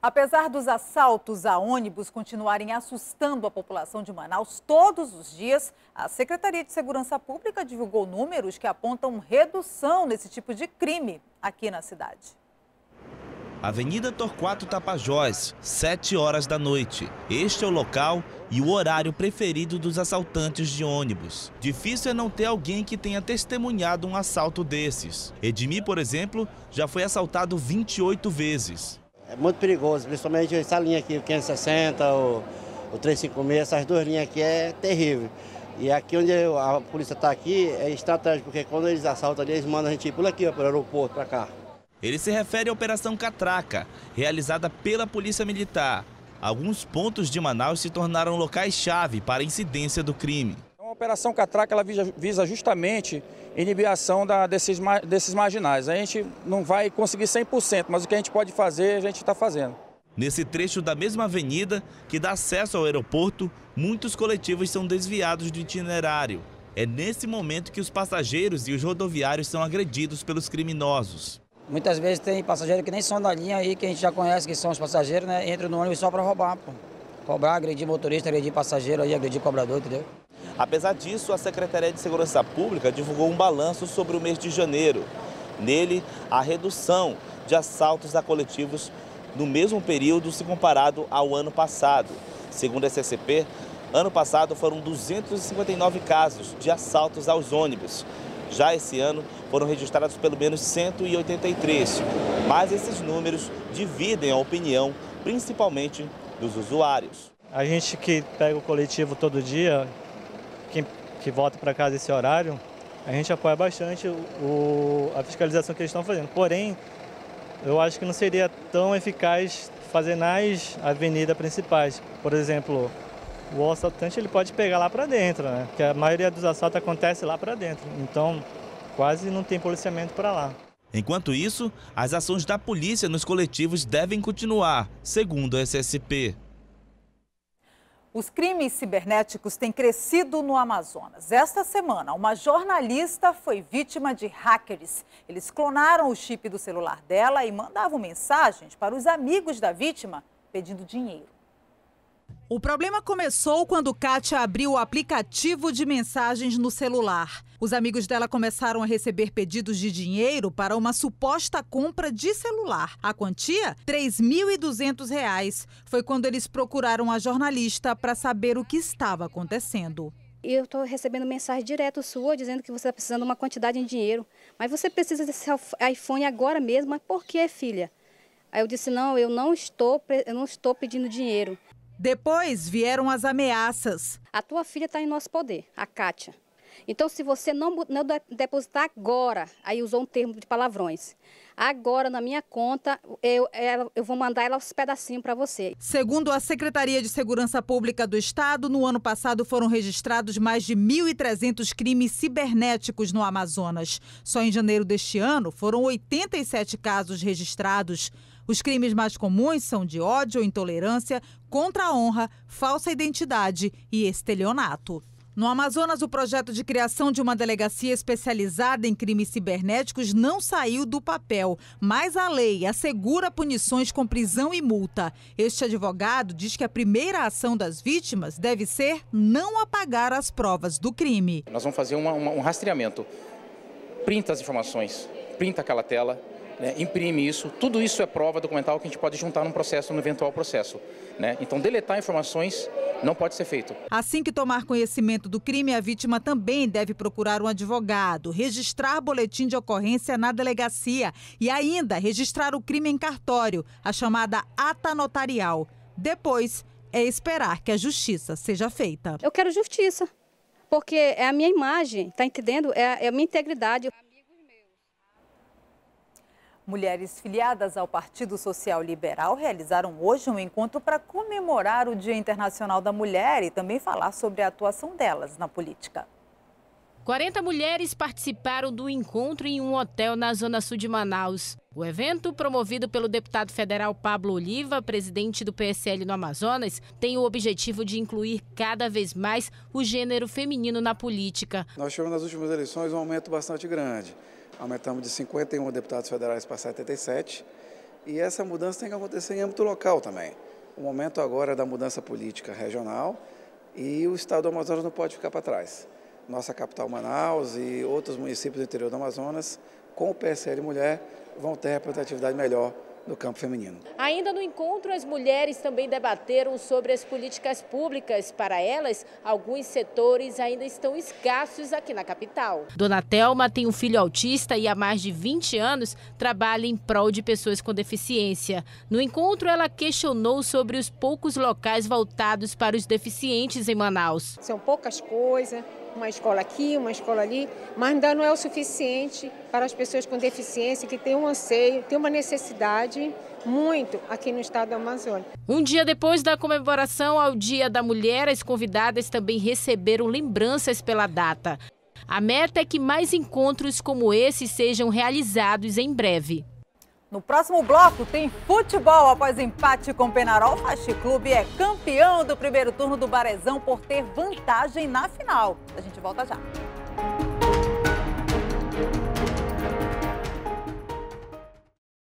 Apesar dos assaltos a ônibus continuarem assustando a população de Manaus todos os dias, a Secretaria de Segurança Pública divulgou números que apontam redução nesse tipo de crime aqui na cidade. Avenida Torquato Tapajós, 7 horas da noite. Este é o local e o horário preferido dos assaltantes de ônibus. Difícil é não ter alguém que tenha testemunhado um assalto desses. Edmir, por exemplo, já foi assaltado 28 vezes. É muito perigoso, principalmente essa linha aqui, o 560, o, o 356, essas duas linhas aqui é terrível. E aqui onde a polícia está aqui é estratégico, porque quando eles assaltam ali, eles mandam a gente ir por aqui, para o aeroporto, para cá. Ele se refere à Operação Catraca, realizada pela Polícia Militar. Alguns pontos de Manaus se tornaram locais-chave para a incidência do crime. A Operação Catraca ela visa justamente inibir a ação da, desses, desses marginais. A gente não vai conseguir 100%, mas o que a gente pode fazer, a gente está fazendo. Nesse trecho da mesma avenida, que dá acesso ao aeroporto, muitos coletivos são desviados do itinerário. É nesse momento que os passageiros e os rodoviários são agredidos pelos criminosos. Muitas vezes tem passageiro que nem são da linha aí, que a gente já conhece que são os passageiros, né? Entra no ônibus só para roubar, pô. Roubar, agredir motorista, agredir passageiro aí, agredir cobrador, entendeu? Apesar disso, a Secretaria de Segurança Pública divulgou um balanço sobre o mês de janeiro. Nele, a redução de assaltos a coletivos no mesmo período se comparado ao ano passado. Segundo a SCP, ano passado foram 259 casos de assaltos aos ônibus. Já esse ano foram registrados pelo menos 183, mas esses números dividem a opinião, principalmente dos usuários. A gente que pega o coletivo todo dia, quem, que volta para casa esse horário, a gente apoia bastante o, a fiscalização que eles estão fazendo. Porém, eu acho que não seria tão eficaz fazer nas avenidas principais. Por exemplo, o assaltante ele pode pegar lá para dentro, né? Porque a maioria dos assaltos acontece lá para dentro. Então, quase não tem policiamento para lá. Enquanto isso, as ações da polícia nos coletivos devem continuar, segundo a SSP. Os crimes cibernéticos têm crescido no Amazonas. Esta semana, uma jornalista foi vítima de hackers. Eles clonaram o chip do celular dela e mandavam mensagens para os amigos da vítima pedindo dinheiro. O problema começou quando Kátia abriu o aplicativo de mensagens no celular. Os amigos dela começaram a receber pedidos de dinheiro para uma suposta compra de celular. A quantia? R$ 3.200. Foi quando eles procuraram a jornalista para saber o que estava acontecendo. Eu estou recebendo mensagem direto sua dizendo que você está precisando de uma quantidade de dinheiro. Mas você precisa desse iPhone agora mesmo. Mas por que, filha? Aí eu disse, não, eu não estou, eu não estou pedindo dinheiro. Depois vieram as ameaças. A tua filha está em nosso poder, a Kátia. Então, se você não, não depositar agora, aí usou um termo de palavrões. Agora, na minha conta, eu, eu vou mandar ela aos pedacinhos para você. Segundo a Secretaria de Segurança Pública do Estado, no ano passado foram registrados mais de 1.300 crimes cibernéticos no Amazonas. Só em janeiro deste ano foram 87 casos registrados. Os crimes mais comuns são de ódio intolerância, contra a honra, falsa identidade e estelionato. No Amazonas, o projeto de criação de uma delegacia especializada em crimes cibernéticos não saiu do papel, mas a lei assegura punições com prisão e multa. Este advogado diz que a primeira ação das vítimas deve ser não apagar as provas do crime. Nós vamos fazer uma, uma, um rastreamento. Printa as informações, printa aquela tela, né, imprime isso, tudo isso é prova documental que a gente pode juntar num processo, num eventual processo. Né? Então, deletar informações não pode ser feito. Assim que tomar conhecimento do crime, a vítima também deve procurar um advogado, registrar boletim de ocorrência na delegacia e ainda registrar o crime em cartório, a chamada ata notarial. Depois, é esperar que a justiça seja feita. Eu quero justiça, porque é a minha imagem, tá entendendo? É, é a minha integridade. Mulheres filiadas ao Partido Social Liberal realizaram hoje um encontro para comemorar o Dia Internacional da Mulher e também falar sobre a atuação delas na política. 40 mulheres participaram do encontro em um hotel na zona sul de Manaus. O evento, promovido pelo deputado federal Pablo Oliva, presidente do PSL no Amazonas, tem o objetivo de incluir cada vez mais o gênero feminino na política. Nós tivemos nas últimas eleições um aumento bastante grande. Aumentamos de 51 deputados federais para 77 E essa mudança tem que acontecer em âmbito local também. O momento agora é da mudança política regional e o Estado do Amazonas não pode ficar para trás. Nossa capital Manaus e outros municípios do interior do Amazonas, com o PSL Mulher, vão ter representatividade melhor no campo feminino. Ainda no encontro, as mulheres também debateram sobre as políticas públicas. Para elas, alguns setores ainda estão escassos aqui na capital. Dona Telma tem um filho autista e há mais de 20 anos trabalha em prol de pessoas com deficiência. No encontro, ela questionou sobre os poucos locais voltados para os deficientes em Manaus. São poucas coisas, uma escola aqui, uma escola ali, mas ainda não é o suficiente para as pessoas com deficiência que têm um anseio, têm uma necessidade muito aqui no estado do Amazonas. Um dia depois da comemoração ao Dia da Mulher, as convidadas também receberam lembranças pela data. A meta é que mais encontros como esse sejam realizados em breve. No próximo bloco tem futebol. Após empate com o Penarol, o Faxi Clube é campeão do primeiro turno do Barezão por ter vantagem na final. A gente volta já.